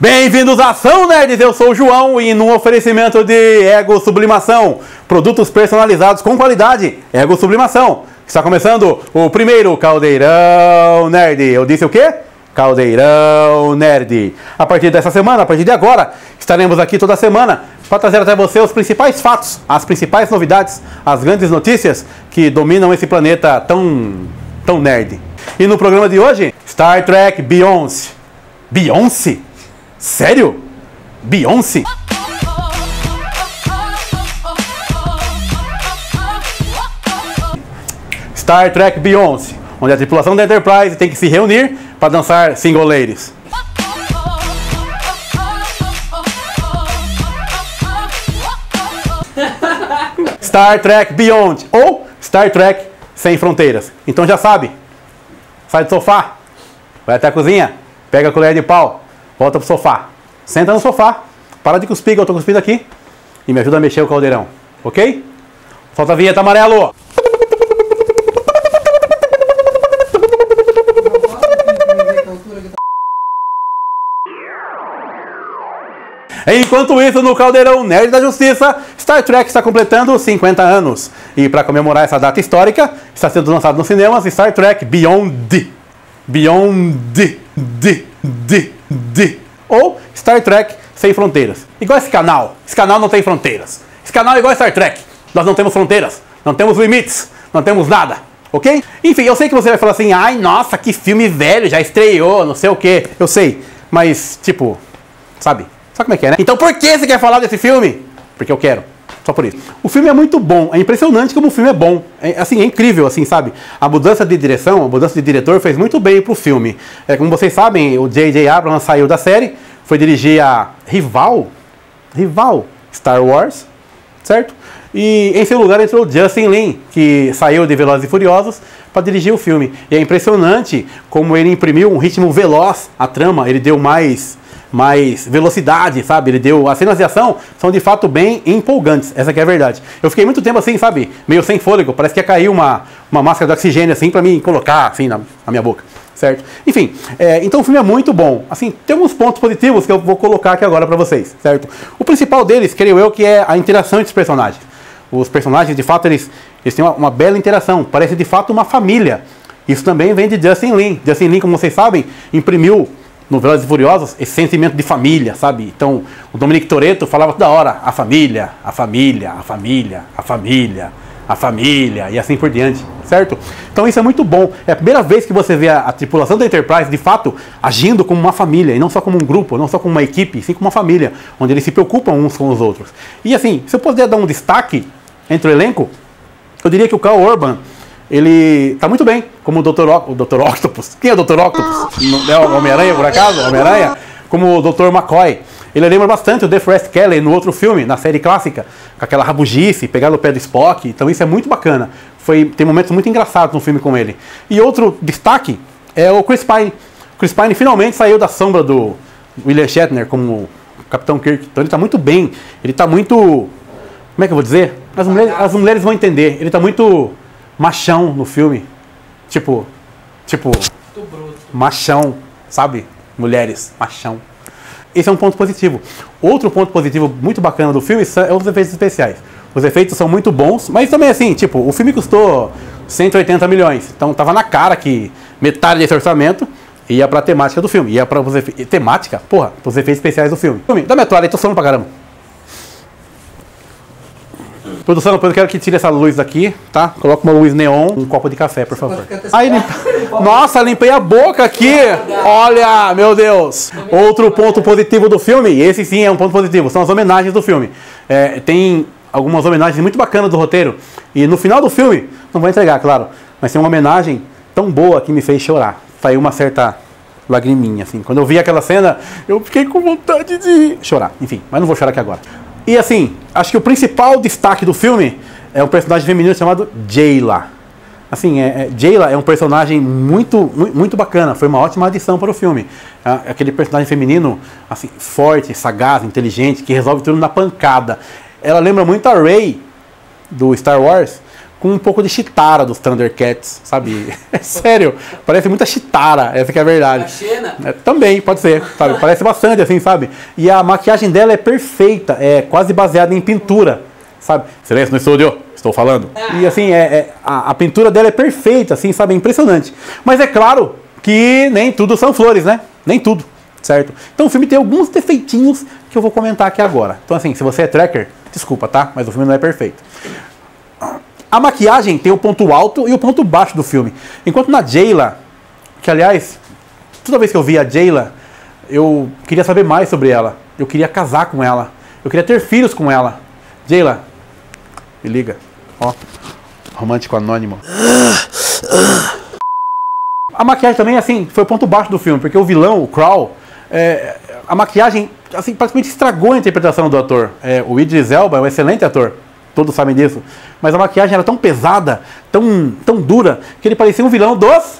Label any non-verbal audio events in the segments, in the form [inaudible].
Bem-vindos à Ação Nerds, eu sou o João e num oferecimento de Ego Sublimação, produtos personalizados com qualidade, Ego Sublimação. Está começando o primeiro Caldeirão Nerd. Eu disse o quê? Caldeirão Nerd. A partir dessa semana, a partir de agora, estaremos aqui toda semana para trazer até você os principais fatos, as principais novidades, as grandes notícias que dominam esse planeta tão, tão nerd. E no programa de hoje, Star Trek Beyoncé. Beyoncé? Sério? Beyoncé? Star Trek Beyoncé, onde a tripulação da Enterprise tem que se reunir para dançar Single Ladies. [laughs] Star Trek Beyond ou Star Trek Sem Fronteiras. Então já sabe, sai do sofá, vai até a cozinha, pega a colher de pau, volta pro sofá, senta no sofá, para de cuspir que eu tô cuspindo aqui e me ajuda a mexer o caldeirão, ok? Solta a vinheta amarelo! Enquanto isso, no Caldeirão Nerd da Justiça, Star Trek está completando 50 anos. E para comemorar essa data histórica, está sendo lançado nos cinemas Star Trek Beyond. Beyond. D, D, D. Ou Star Trek Sem Fronteiras. Igual esse canal. Esse canal não tem fronteiras. Esse canal é igual Star Trek. Nós não temos fronteiras. Não temos limites. Não temos nada. Ok? Enfim, eu sei que você vai falar assim, ai nossa, que filme velho, já estreou, não sei o que. Eu sei. Mas, tipo, sabe? Sabe como é que é, né? Então por que você quer falar desse filme? Porque eu quero. Só por isso. O filme é muito bom. É impressionante como o filme é bom. É, assim, é incrível, assim, sabe? A mudança de direção, a mudança de diretor fez muito bem pro filme. É, como vocês sabem, o J.J. Abrams saiu da série, foi dirigir a rival, rival Star Wars, certo? E em seu lugar entrou Justin Lin, que saiu de Velozes e Furiosos para dirigir o filme. E é impressionante como ele imprimiu um ritmo veloz à trama, ele deu mais mais velocidade, sabe? Ele deu. As cenas de ação são de fato bem empolgantes, essa que é a verdade. Eu fiquei muito tempo assim, sabe? Meio sem fôlego, parece que ia cair uma, uma máscara de oxigênio assim para mim colocar assim na, na minha boca, certo? Enfim, é, então o filme é muito bom. Assim, tem alguns pontos positivos que eu vou colocar aqui agora para vocês, certo? O principal deles, creio eu, que é a interação entre os personagens. Os personagens, de fato, eles, eles têm uma, uma bela interação, parece de fato uma família. Isso também vem de Justin Lin. Justin Lin, como vocês sabem, imprimiu no Velozes e Furiosos, esse sentimento de família, sabe? Então, o Dominic Toretto falava toda hora, a família, a família, a família, a família, a família, e assim por diante, certo? Então isso é muito bom. É a primeira vez que você vê a, a, tripulação da Enterprise, de fato, agindo como uma família, e não só como um grupo, não só como uma equipe, sim como uma família, onde eles se preocupam uns com os outros. E assim, se eu puder dar um destaque entre o elenco, eu diria que o Carl Urban, ele tá muito bem, como o Dr. O, o Dr. Octopus. Quem é o Dr. Octopus? É o Homem-Aranha, por acaso? Homem-Aranha? Como o Dr. McCoy. Ele lembra bastante o DeForest Kelly no outro filme, na série clássica, com aquela rabugice, pegar no pé do Spock. Então isso é muito bacana. Foi, tem momentos muito engraçados no filme com ele. E outro destaque é o Chris Pine. Chris Pine finalmente saiu da sombra do William Shatner como Capitão Kirk. Então ele está muito bem. Ele está muito. Como é que eu vou dizer? As mulheres, as mulheres vão entender. Ele está muito machão no filme. Tipo, tipo, machão, sabe? Mulheres, machão. Esse é um ponto positivo. Outro ponto positivo muito bacana do filme são os efeitos especiais. Os efeitos são muito bons, mas também assim, tipo, o filme custou 180 milhões. Então tava na cara que metade desse orçamento ia pra temática do filme. Ia pra os efeitos. Temática? Porra, pros efeitos especiais do filme. Dá minha toalha aí, tô falando pra caramba. Produção, depois eu quero que tire essa luz daqui, tá? Coloca uma luz neon, um copo de café, por favor. Aí, limpa... Nossa, limpei a boca aqui! Olha, meu Deus! Outro ponto positivo do filme, esse sim é um ponto positivo, são as homenagens do filme. É, tem algumas homenagens muito bacanas do roteiro. E no final do filme, não vou entregar, claro, mas tem uma homenagem tão boa que me fez chorar. Saiu uma certa lagriminha, assim. Quando eu vi aquela cena, eu fiquei com vontade de chorar. Enfim, mas não vou chorar aqui agora. E assim, acho que o principal destaque do filme é um personagem feminino chamado Jayla. Assim, é, é, Jayla é um personagem muito, muito bacana, foi uma ótima adição para o filme. É, aquele personagem feminino, assim, forte, sagaz, inteligente, que resolve tudo na pancada. Ela lembra muito a Rey do Star Wars, com um pouco de chitara dos Thundercats, sabe? [laughs] É sério, parece muita chitara, essa que é a verdade. A Xena? É, também, pode ser, sabe? [laughs] Parece bastante assim, sabe? E a maquiagem dela é perfeita, é quase baseada em pintura, sabe? Silêncio no estúdio, estou falando. E assim, é, é- a, a pintura dela é perfeita, assim, sabe? É impressionante. Mas é claro que nem tudo são flores, né? Nem tudo, certo? Então o filme tem alguns defeitinhos que eu vou comentar aqui agora. Então assim, se você é tracker, desculpa, tá? Mas o filme não é perfeito. A maquiagem tem o ponto alto e o ponto baixo do filme. Enquanto na Jayla, que aliás, toda vez que eu via a Jayla, eu queria saber mais sobre ela. Eu queria casar com ela. Eu queria ter filhos com ela. Jayla, me liga. Ó, romântico anônimo. A maquiagem também, assim, foi o ponto baixo do filme, porque o vilão, o Crow, é, a maquiagem, assim, praticamente estragou a interpretação do ator. É, o Idris Elba é um excelente ator, todos sabem disso. Mas a maquiagem era tão pesada, tão, tão dura, que ele parecia um vilão dos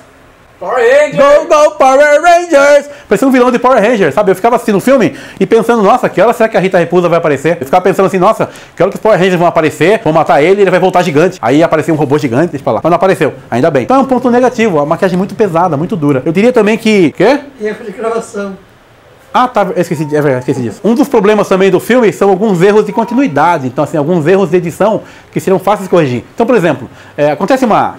Power Rangers! Go, go, Power Rangers! Parecia um vilão de Power Rangers, sabe? Eu ficava assistindo o filme e pensando, nossa, que hora será que a Rita Repulsa vai aparecer? Eu ficava pensando assim, nossa, que hora que os Power Rangers vão aparecer, vão matar ele e ele vai voltar gigante. Aí apareceu um robô gigante, deixa pra lá. Mas não apareceu, ainda bem. Então é um ponto negativo, a maquiagem muito pesada, muito dura. Eu diria também que... Quê? Erro de gravação. Ah, tá, esqueci, é verdade, esqueci disso. Um dos problemas também do filme são alguns erros de continuidade. Então, assim, alguns erros de edição que seriam fáceis de corrigir. Então, por exemplo, é, acontece uma,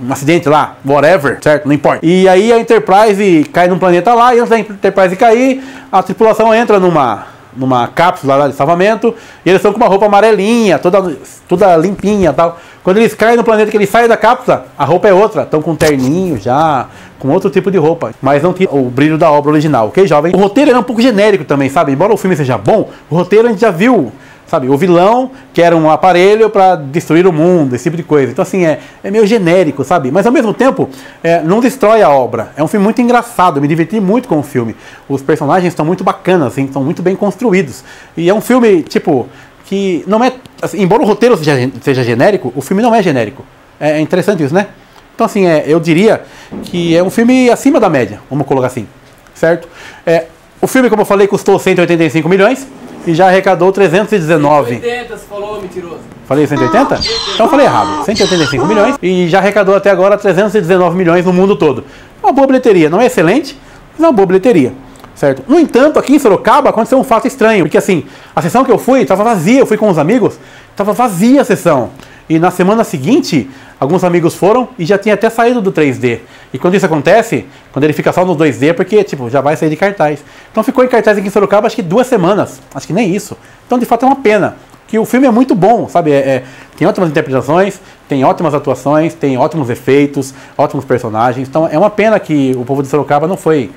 um acidente lá, whatever, certo? Não importa. E aí a Enterprise cai num planeta lá, e antes da Enterprise cair, a tripulação entra numa, numa cápsula de salvamento, e eles estão com uma roupa amarelinha, toda, toda limpinha tal. Quando eles caem no planeta que eles saem da cápsula, a roupa é outra. Estão com terninho já, com outro tipo de roupa. Mas não tinha o brilho da obra original, ok, jovem? O roteiro era um pouco genérico também, sabe? Embora o filme seja bom, o roteiro a gente já viu Sabe, o vilão que era um aparelho para destruir o mundo, esse tipo de coisa. Então, assim, é, é meio genérico, sabe? Mas ao mesmo tempo, é, não destrói a obra. É um filme muito engraçado, eu me diverti muito com o filme. Os personagens estão muito bacanas, assim, estão muito bem construídos. E é um filme, tipo, que não é. assim, embora o roteiro seja, seja genérico, o filme não é genérico. É, é interessante isso, né? Então, assim, é, eu diria que é um filme acima da média, vamos colocar assim, certo? É, o filme, como eu falei, custou 185 milhões e já arrecadou 319. 80, você falou, mentiroso. Falei 180? Então falei errado. 185 milhões e já arrecadou até agora 319 milhões no mundo todo. Uma boa bilheteria. Não é excelente, mas é uma boa bilheteria. Certo? No entanto, aqui em Sorocaba aconteceu um fato estranho. Porque assim, a sessão que eu fui estava vazia. Eu fui com os amigos, estava vazia a sessão. E na semana seguinte, alguns amigos foram e já tinha até saído do 3D. E quando isso acontece, quando ele fica só no 2D, é porque tipo, já vai sair de cartaz. Então ficou em cartaz aqui em Sorocaba acho que duas semanas. Acho que nem isso. Então de fato é uma pena. Que o filme é muito bom, sabe? É- é- tem ótimas interpretações, tem ótimas atuações, tem ótimos efeitos, ótimos personagens. Então é uma pena que o povo de Sorocaba não foi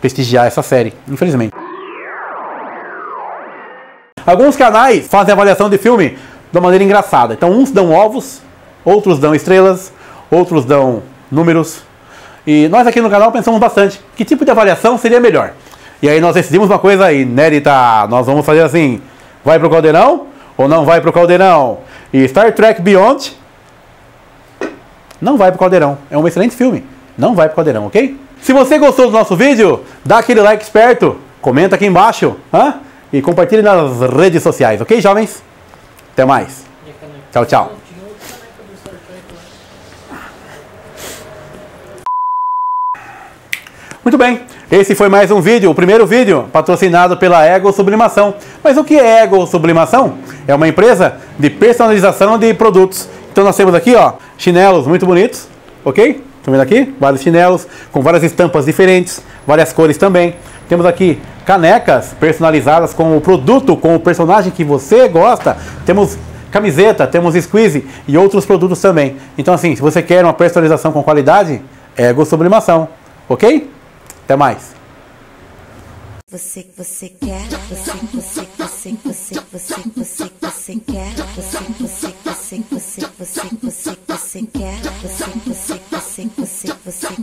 prestigiar essa série, infelizmente. Alguns canais fazem avaliação de filme de uma maneira engraçada. Então, uns dão ovos, outros dão estrelas, outros dão números. E nós aqui no canal pensamos bastante que tipo de avaliação seria melhor. E aí nós decidimos uma coisa inédita. Nós vamos fazer assim: vai pro caldeirão ou não vai pro caldeirão? E Star Trek Beyond não vai pro caldeirão. É um excelente filme. Não vai pro caldeirão, ok? Se você gostou do nosso vídeo, dá aquele like esperto, comenta aqui embaixo, hã? E compartilhe nas redes sociais, ok, jovens? Até mais. Tchau, tchau. Muito bem, esse foi mais um vídeo, o primeiro vídeo patrocinado pela Ego Sublimação. Mas o que é Ego Sublimação? É uma empresa de personalização de produtos. Então nós temos aqui, ó, chinelos muito bonitos, ok? Estão vendo aqui? Vários chinelos com várias estampas diferentes, várias cores também. Temos aqui canecas personalizadas com o produto, com o personagem que você gosta. Temos camiseta, temos squeeze e outros produtos também. Então assim, se você quer uma personalização com qualidade, Ego Sublimação, ok? Até mais. Você, você quer, você, você, você, você, você, você, você quer, você, você, você, você, você, você, você quer, você, você, você, você, você.